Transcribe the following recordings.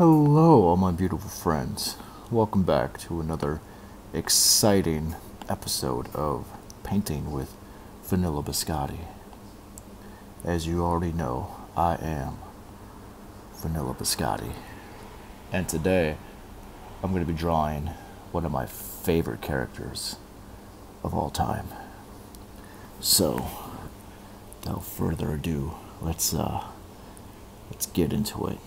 Hello, all my beautiful friends. Welcome back to another exciting episode of Painting with Vanilla Bizcotti. As you already know, I am Vanilla Bizcotti. And today, I'm going to be drawing one of my favorite characters of all time. So, without further ado, let's uh let's get into it.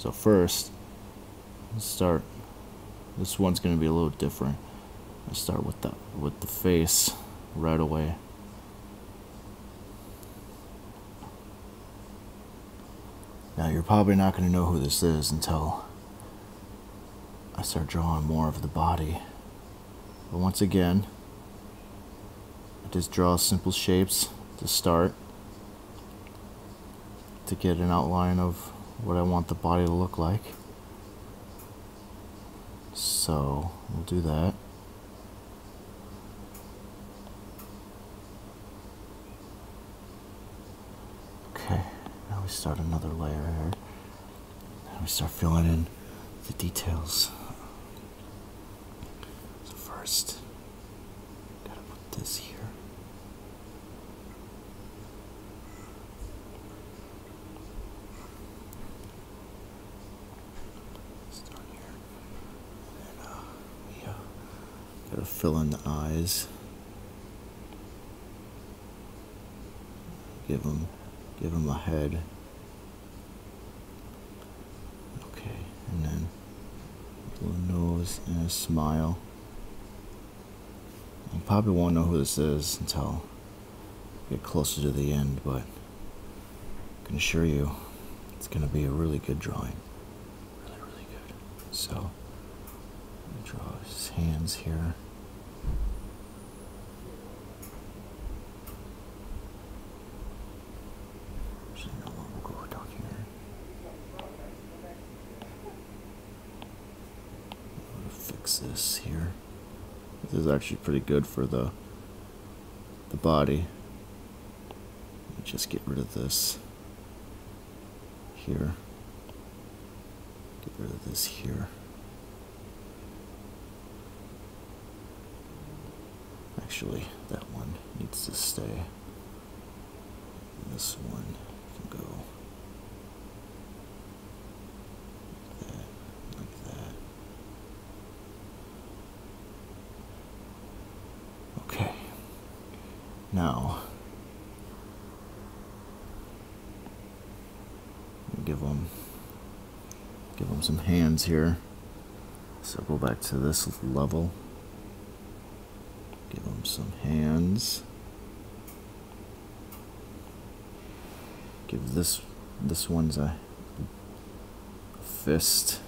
So first, let's start. This one's gonna be a little different. Let's start with the with the face right away. Now you're probably not gonna know who this is until I start drawing more of the body. But once again, I just draw simple shapes to start to get an outline of what I want the body to look like. So we'll do that. Okay, now we start another layer here. Now we start filling in the details. So first, gotta put this here. Start here. And uh, we uh, gotta fill in the eyes. Give them, give them a head. Okay, and then a little nose and a smile. You probably won't know who this is until we get closer to the end, but I can assure you it's going to be a really good drawing. Really, really good. So, draw his hands here. Fix this here. This is actually pretty good for the the body. Just get rid of this here. Get rid of this here. Actually, that one needs to stay. This one can go like that, like that. Okay. Now, give them give them some hands here. So go back to this level. Some hands. Give this this one's a, a fist.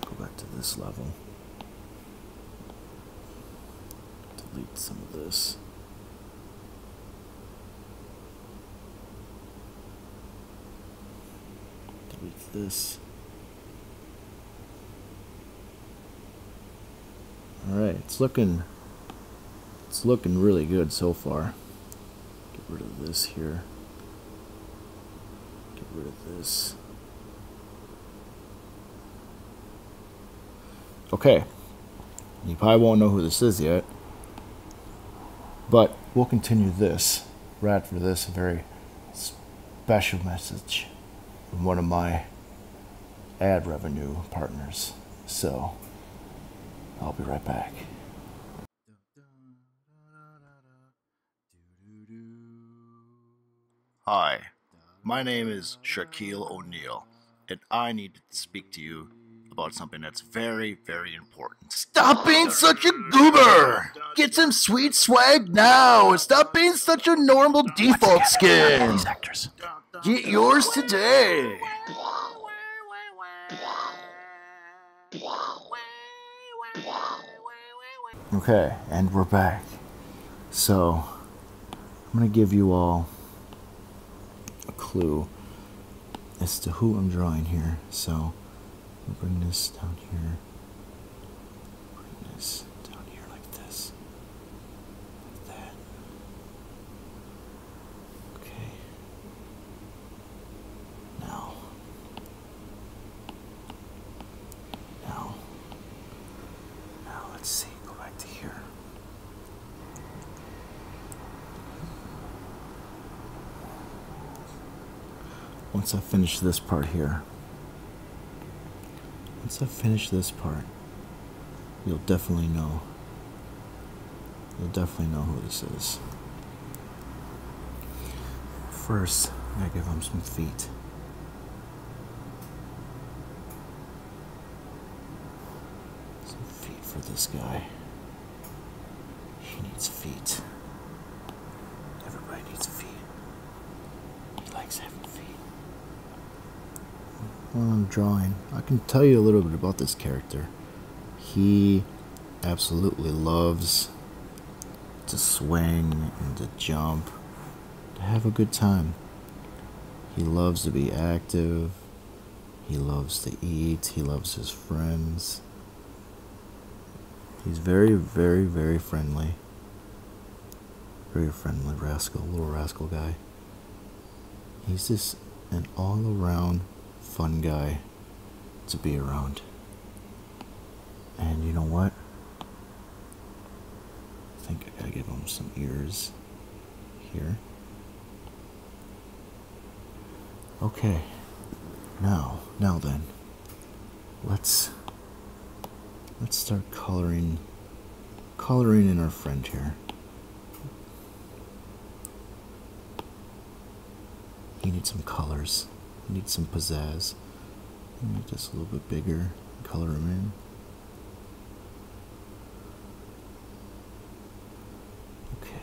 Go back to this level. Delete some of this. Delete this. Alright, it's looking it's looking really good so far. Get rid of this here. Get rid of this. Okay. You probably won't know who this is yet. But we'll continue this right for this a very special message from one of my ad revenue partners. So I'll be right back. Hi, my name is Shaquille O'Neal, and I need to speak to you about something that's very, very important. Stop being such a goober! Get some sweet swag now! Stop being such a normal default skin! Get yours today! Okay, and we're back. So, I'm gonna give you all a clue as to who I'm drawing here. So, I'll bring this down here. Bring this down here like this. Like that. Okay. Now, once I finish this part here, once I finish this part, you'll definitely know. You'll definitely know who this is. First, I give him some feet. Some feet for this guy. He needs feet. Everybody needs feet. He likes having feet. I'm drawing, I can tell you a little bit about this character. He absolutely loves to swing and to jump, to have a good time. He loves to be active. He loves to eat. He loves his friends. He's very, very, very friendly. Very friendly rascal, little rascal guy. He's just an all around fun guy to be around. And you know what? I think I gotta give him some ears here. Okay. Now, now then. Let's let's start coloring coloring in our friend here. He needs some colors. He needs some pizzazz. Make this a little bit bigger. Color them in. Okay.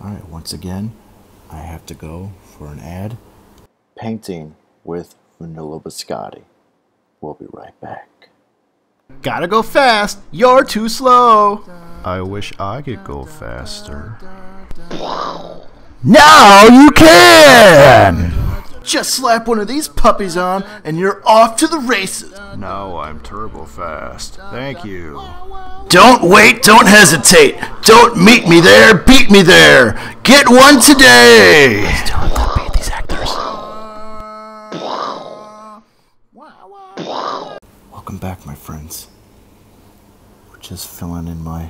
Alright, once again, I have to go for an ad. Painting with Vanilla Bizcotti. We'll be right back. Gotta go fast. You're too slow. I wish I could go faster. Now you can! Just slap one of these puppies on and you're off to the races. Now I'm turbo fast. Thank you. Don't wait, don't hesitate. Don't meet me there, beat me there. Get one today. these actors. Welcome back, my friends. We're just filling in my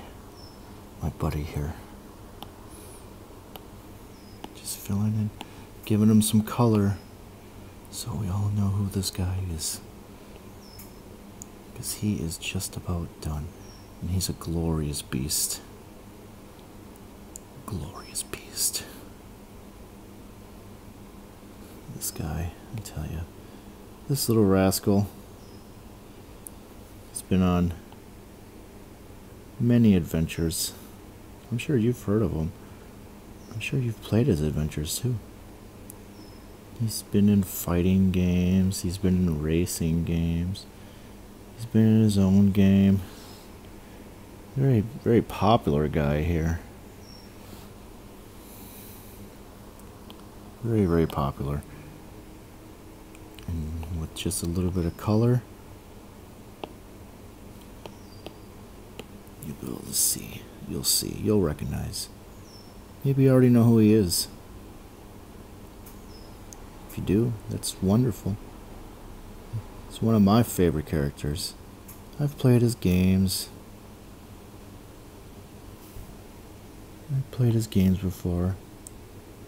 my buddy here. Just filling in, giving him some color, so we all know who this guy is. Because he is just about done, and he's a glorious beast. Glorious beast. This guy, I tell you, this little rascal been on many adventures. I'm sure you've heard of him. I'm sure you've played his adventures too. He's been in fighting games, he's been in racing games, he's been in his own game. Very, very popular guy here. Very, very popular. And with just a little bit of color, able to see. You'll see. You'll recognize. Maybe you already know who he is. If you do, that's wonderful. He's one of my favorite characters. I've played his games. I've played his games before.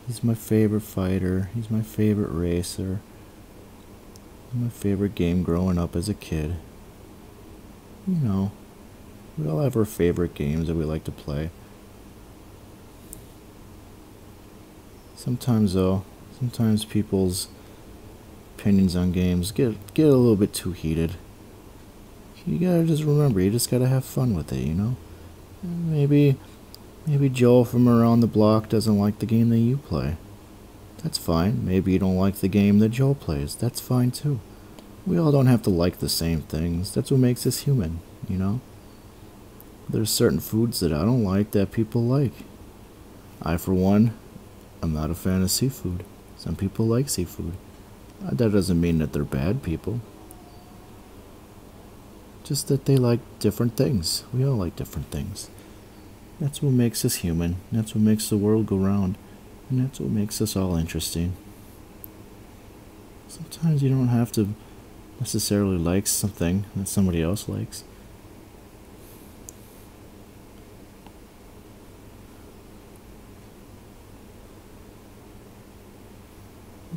He's my favorite fighter. He's my favorite racer. My favorite game growing up as a kid. You know, we all have our favorite games that we like to play. Sometimes, though, sometimes people's opinions on games get get a little bit too heated. You gotta just remember, you just gotta have fun with it, you know. Maybe, maybe Joel from around the block doesn't like the game that you play. That's fine. Maybe you don't like the game that Joel plays. That's fine too. We all don't have to like the same things. That's what makes us human, you know. There's certain foods that I don't like that people like. I, for one, I'm not a fan of seafood. Some people like seafood. Uh, That doesn't mean that they're bad people. Just that they like different things. We all like different things. That's what makes us human. That's what makes the world go round. And that's what makes us all interesting. Sometimes you don't have to necessarily like something that somebody else likes.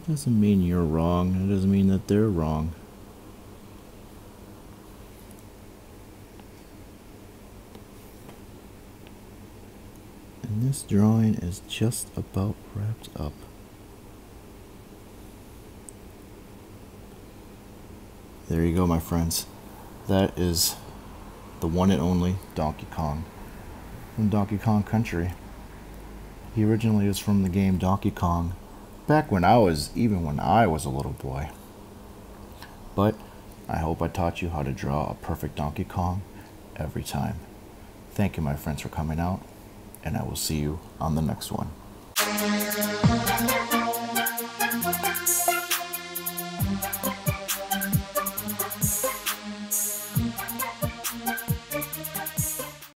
Doesn't mean you're wrong. It doesn't mean that they're wrong. And this drawing is just about wrapped up. There you go, my friends. That is the one and only Donkey Kong from Donkey Kong Country. He originally was from the game Donkey Kong back when I was, even when I was a little boy. But I hope I taught you how to draw a perfect Donkey Kong every time. Thank you, my friends, for coming out, and I will see you on the next one.